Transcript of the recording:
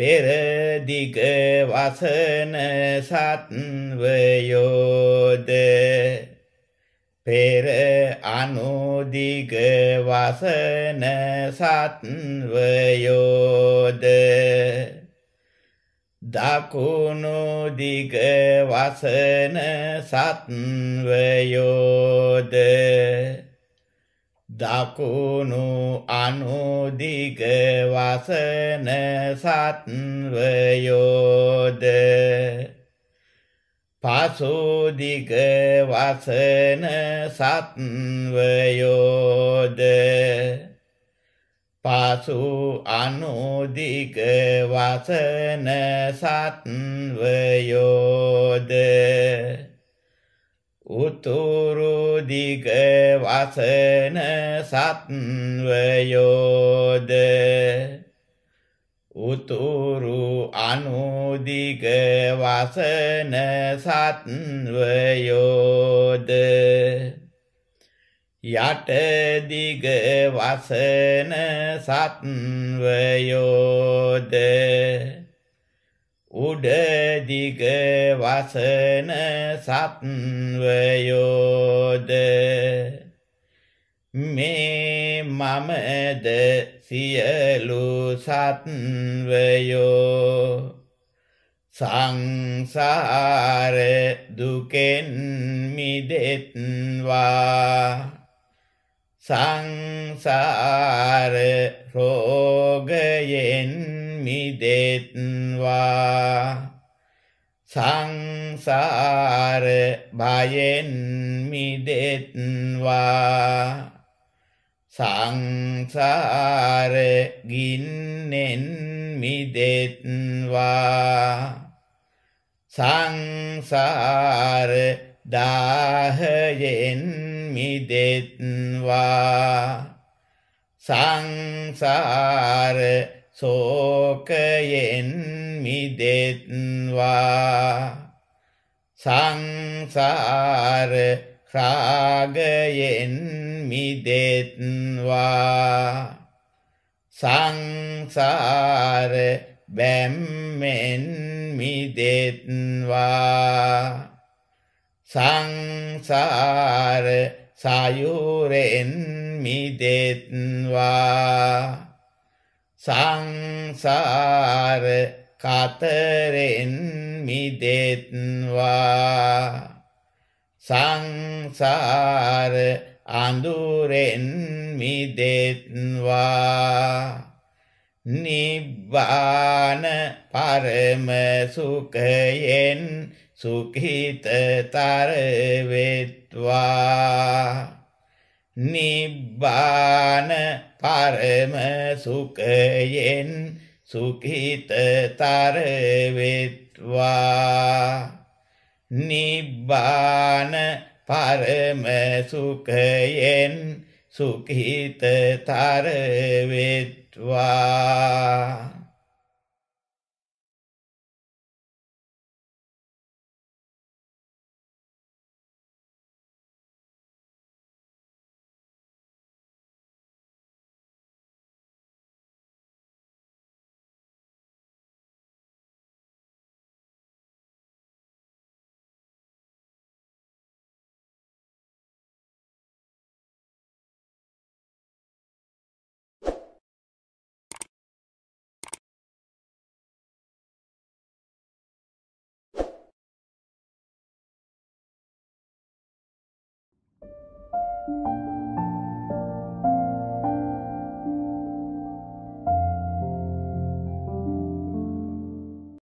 පෙරදිග වසන සත්වයෝද? පෙර අනුදිග වසන සත්වයෝද? දකුණු දිග වසන සත්වයෝද? දකුණු අනුදිග වසන සත්වයෝද? පසුදිග වසන සත්වයෝද? පසු අනුදිග වසන සත්වයෝද? උතුරු දිග වසන සත්වයෝද? උතුරු අනුදිග වසන සත්වයෝද? යටදිග වසන සත්වයෝද? උඩදිග වසන සත්වයෝද? මේ මමද සියලු සත්වයෝ? සංසාර දුකෙන් මිදෙත්වා. සංසාර රෝගයෙන් මිදෙත්වා සංසාර බයෙන් මිදෙත්වා. සංසාර ගින්නෙන් මිදෙත්වා. සංසාර දාහයෙන් මිදෙත්වා. සංසාර සෝකයෙන් මිදෙත්වා. සංසාර රාගයෙන් මිදෙත්වා. සංසාර බැම්මෙන් මිදෙත්වා. සංසාර සයුරෙන් මිදෙත්වා. සංසාර කතරෙන් මිදෙත්වා. සංසාර අඳුරෙන් මිදෙත්වා. නිබ්බාන පරම සුඛයෙන් සුඛිතතර වෙත්වා. නිබ්බාන පරම සුඛයෙන් සුඛිතතර වෙත්වා නිබ්බාන පරම සුඛයෙන් සුඛිතතර වෙත්වා